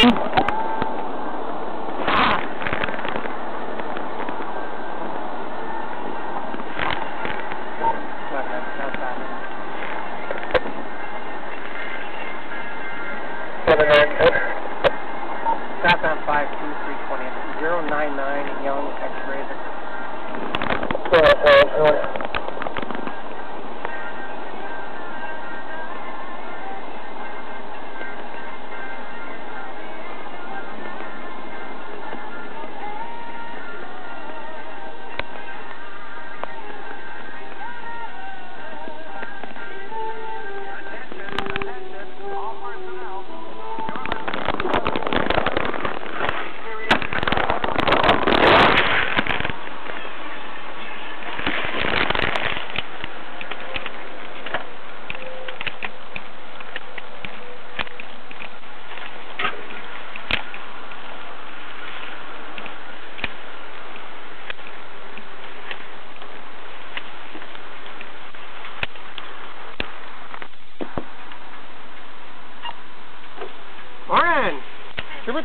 Seven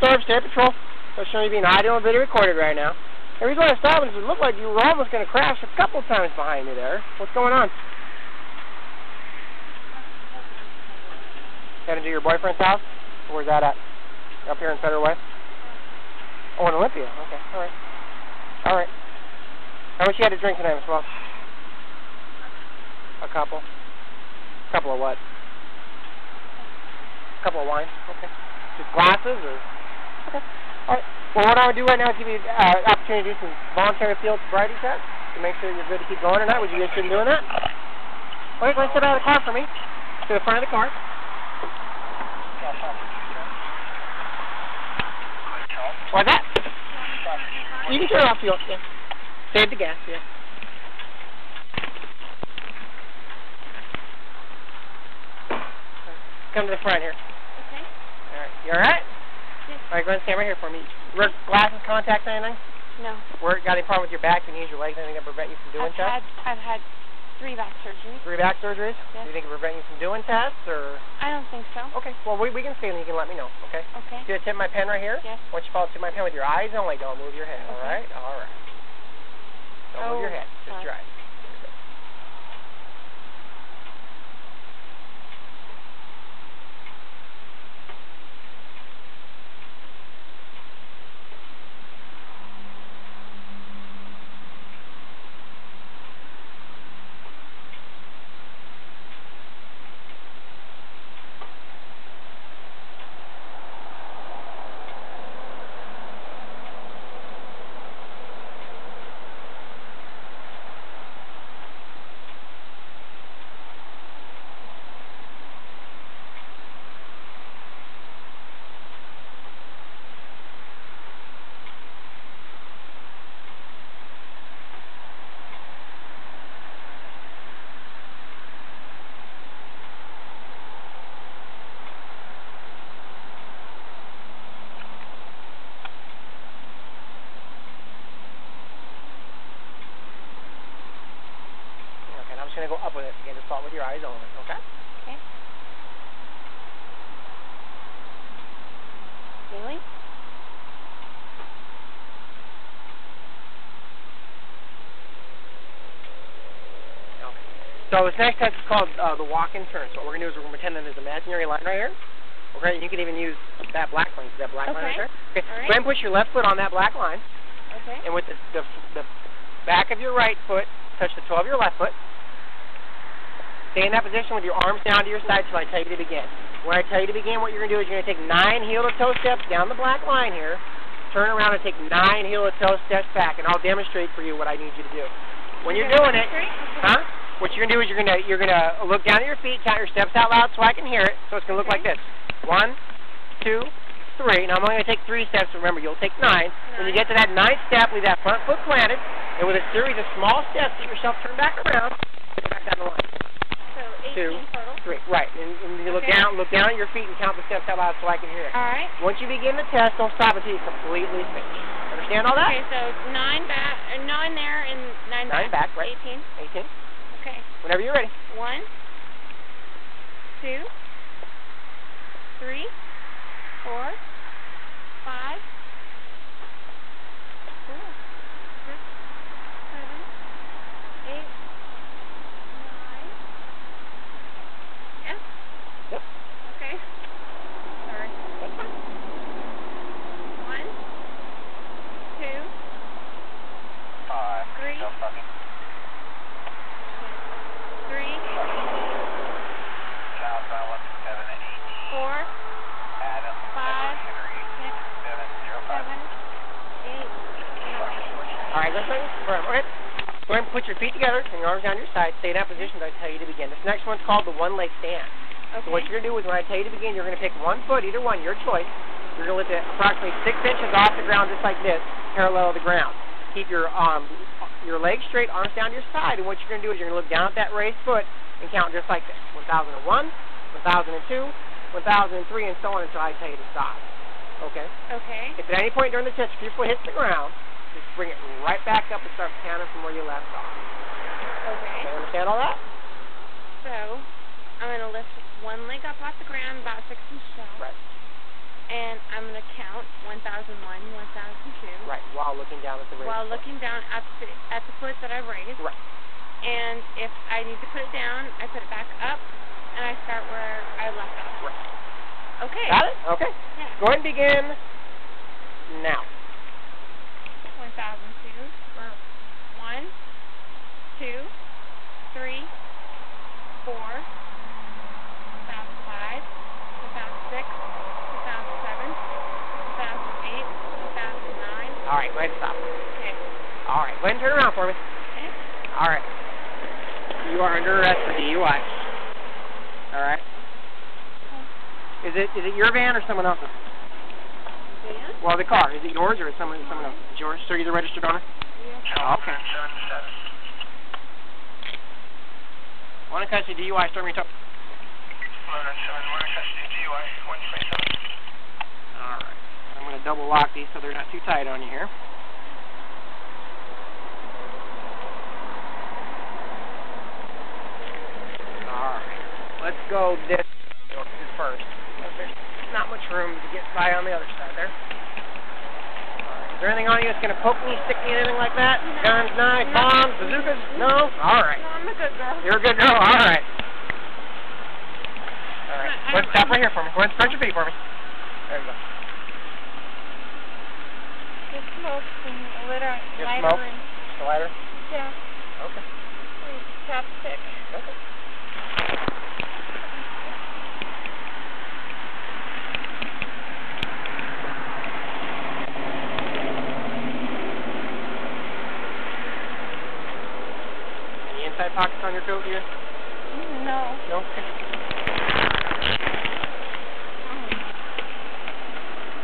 State Patrol. I'm showing you being audio and video recorded right now. The reason why I stopped is it looked like you were almost going to crash a couple times behind me there. What's going on? Heading to your boyfriend's house? Where's that at? Up here in Federal Way? Oh, in Olympia. Okay, alright. Alright. How much you had to drink tonight, Miss Wells? A couple. A Couple of what? A couple of wine. Okay. Just glasses or? Okay. All right. Well, what I would do right now is give you uh, opportunity to do some voluntary field sobriety tests to make sure you're good to keep going or not. Would you be interested in doing that? Okay, go ahead and step out of the car for me. To the front of the car. Why's that? You can turn off fuel. Yeah. Save the gas. Yeah. Come to the front here. Okay. All right. You all right? Yes. All right, go ahead and stand right here for me. Wear glasses, contacts, anything? No. Work, got any problem with your back, your knees, your legs, anything that prevent you from doing I've tests? had I've had three back surgeries. Three back surgeries? Yes. Do you think it prevent you from doing tests, or? I don't think so. Okay, well, we, we can see and you can let me know, okay? Okay. See you tip my pen right here? Yes. Want you to follow tip my pen with your eyes only. Don't move your head, all Okay. right? All right. Don't move Oh, your head, just sorry. your eyes. Okay, now I'm just going to go up with it. Again, just follow with your eyes only, okay? Okay. Really? Okay. So this next test is called uh, the walk-in turn. So what we're going to do is we're going to pretend that there's an imaginary line right here. Okay, you can even use that black line. See that black line right Okay. there? Okay, All right. go ahead and push your left foot on that black line. Okay. And with the, the, the back of your right foot, touch the toe of your left foot. Stay in that position with your arms down to your side till I tell you to begin. When I tell you to begin, what you're going to do is you're going to take nine heel-to-toe steps down the black line here, turn around and take nine heel-to-toe steps back, and I'll demonstrate for you what I need you to do. When you're doing it, huh? What you're gonna do is you're gonna you're gonna look down at your feet, count your steps out loud so I can hear it. So it's gonna look like this: one, two, three. Now I'm only gonna take three steps. Remember, you'll take nine. When you get to that ninth step, leave that front foot planted, and with a series of small steps, get yourself turned back around, go back down the line. So 18 Two. Three, right? And, and you look Okay. down, look down at your feet, and count the steps out loud so I can hear it. All right. Once you begin the test, don't stop until you completely finish. Understand all that? Okay, so nine back, uh, nine there and nine, Nine back, right. 18. 18. Okay. Whenever you're ready. One, two, three, four, five, four, six, seven, eight, nine. Yeah? Yep. Okay. Sorry. One, two, Five. Three. Still fucking. three, Southbound one seven and eight. four, Adam. Five. Henry. six, Seven zero five. seven, eight, nine. All right, let's confirm. Okay. Go ahead and put your feet together and your arms down your side. Stay in that position until I tell you to begin. This next one's called the one leg stand. Okay. So what you're going to do is when I tell you to begin, you're going to pick one foot, either one, your choice. You're going to lift it approximately six inches off the ground, just like this, parallel to the ground. Keep your um, your legs straight, arms down to your side, and what you're going to do is you're going to look down at that raised foot and count just like this: 1001, 1002, 1003, and so on until I tell you to stop. Okay? Okay. If at any point during the test, if your foot hits the ground, bring it right back up and start counting from where you left off. Okay. You understand all that? So, I'm going to lift one leg up off the ground about six inches off. Right. And I'm going to count 1001, 1002. Right. While looking down at the raised While foot. looking down at the, at the foot that I've raised. Right. And if I need to put it down, I put it back up, and I start where I left off. Right. Okay. Got it? Okay. Yeah. Go ahead and begin now. 1002. Or one, two, three, four, 1005, 1006, 1007, 1008, 1009. All right. Go ahead and stop. Okay. All right. Go ahead and turn around for me. Okay. All right. You are under arrest for DUI. All right. Is it is it your van or someone else's? Dan? Well, the car. Is it yours or is someone someone else's? It's yours. So you're the registered owner. Yeah. Okay. One in custody, DUI, storm your toe. One seven one custody DUI one twenty seven. All right. I'm going to double lock these so they're not too tight on you here. All right. Let's go this first. There's not much room to get by on the other side there. Is there anything on you that's going to poke me, stick me, anything like that? Guns, knives, bombs, bazookas? No? All right. No, I'm a good girl. You're a good girl. All right. All right. Go ahead and stop right here for me. Go ahead and stretch your feet for me. There you go. Just smoke and litter, Just lighter smoke? and Just a lighter? yeah, Okay. and chapstick. Okay. Any inside pockets on your coat here? No. No?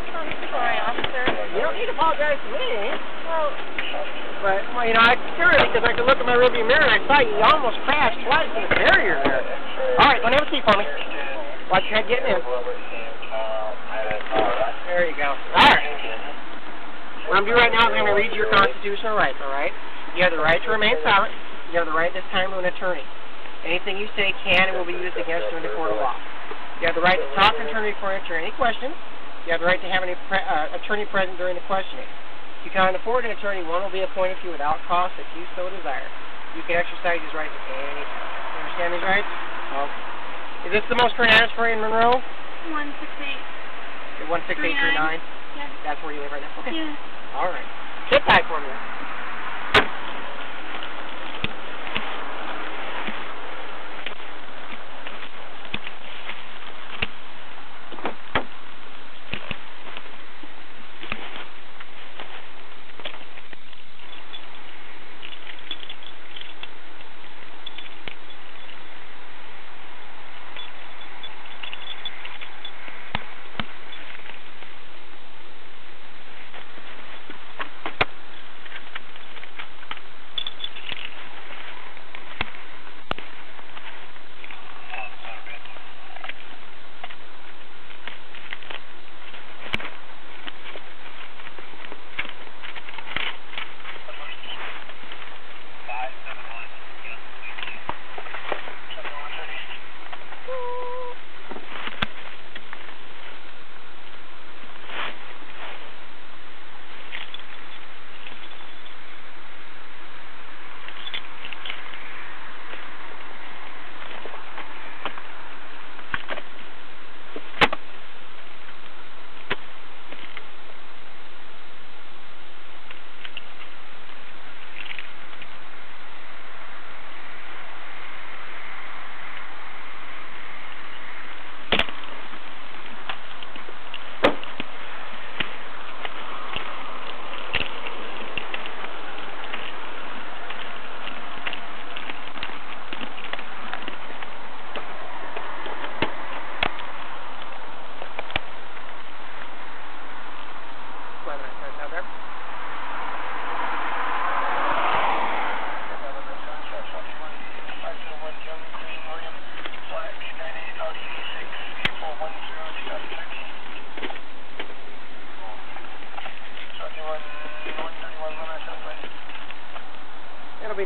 I'm sorry, officer. You don't need to apologize to me. Well, But, well, you know, I curious because I could look in my rearview mirror and I saw you almost crash twice in the barrier there. All right, let me have a seat for me. Watch your head getting in. There you go. All right. What I'm doing right now is I'm going to read you your constitutional rights, all right? You have the right to remain silent. You have the right at this time to an attorney. Anything you say can and will be used against you in the court of law. You have the right to talk to an attorney before answering any questions. You have the right to have an pre- uh, attorney present during the questioning. If you cannot afford an attorney, one will be appointed to you without cost if you so desire. You can exercise these rights at any time. You understand these rights? Okay. Is this the most current address for you in Monroe? one six eight. One six eight three nine. Yeah. That's where you live right now. Okay. Yeah. All right. Sit tight for me.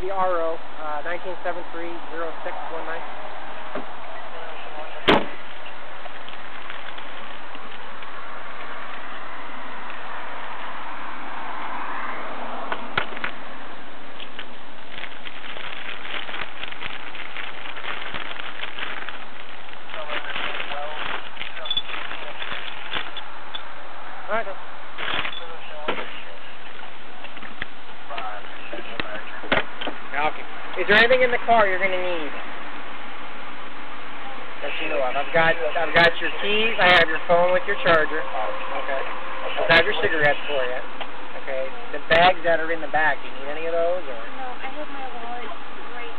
Be the RO, uh, 19730619. All right. Is there anything in the car you're gonna need? That you know of. I've got I've got your keys. I have your phone with your charger. Okay. I have your cigarettes for you. Okay. The bags that are in the back. Do you need any of those or? No, I have my wallet right.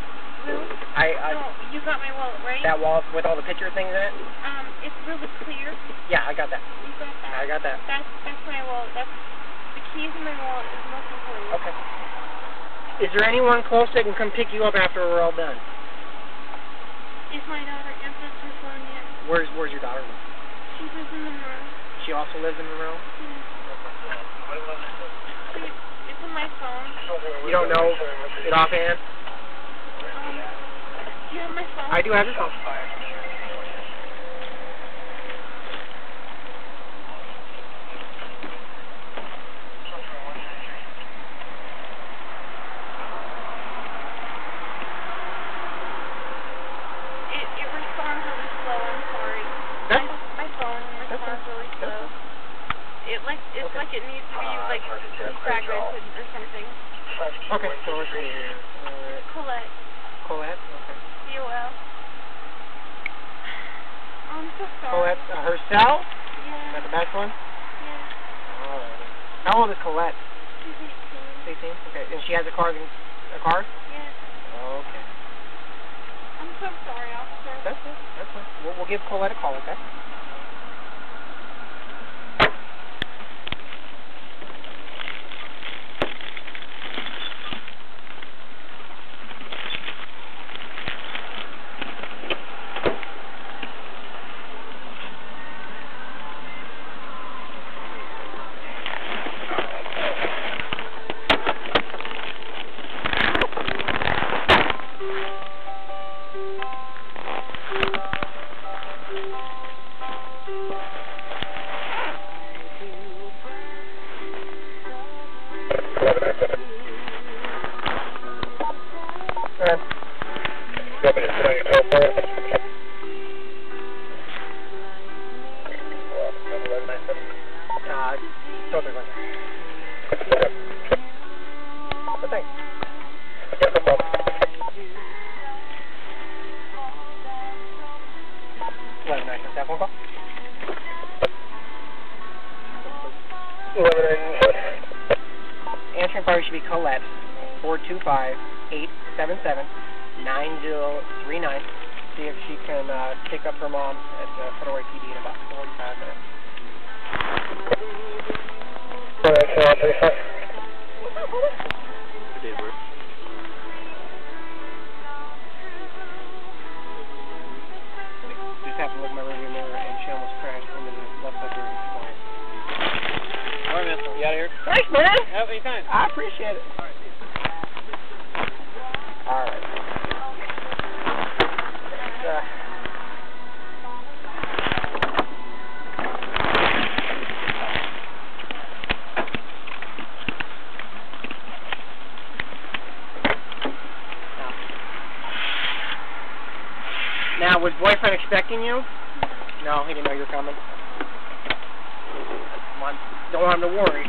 Really? I, I no, you got my wallet right. that wall with all the picture things in it. um, it's really clear. Yeah, I got that. You got that. I got that. That's that's my wallet. That's the keys in my wallet is most important. Okay. Is there anyone close that can come pick you up after we're all done? Is my daughter answered her phone yet? Where's Where's your daughter? She lives in Monroe. She also lives in Monroe. Yeah. She, it's in my phone. You don't know it offhand? Um, do you have my phone? I do have your phone. It it responds really slow. I'm sorry. That's my, my phone That's responds fine. really That's slow. It like it's Okay. like it needs to be like defragmented or something. Okay. So let's see here. Uh, Colette. Colette. Okay. C O L. Oh, I'm so sorry. Colette uh, her cell. Is that the best one? Yeah. Alright. How old is Colette? She's 18. 18. Okay. And she has a car. A car? Yeah. Okay. I'm so sorry, officer. That's it. That's fine. We'll, we'll give Colette a call. Okay. Answering party should be Colette. Four two five eight seven seven nine zero three nine. See if she can uh, pick up her mom at uh, Federal PD in about forty five minutes. Just anytime. I appreciate it. All right. Uh, Now, was boyfriend expecting you? No, he didn't know you were coming. Come on, don't want him to worry.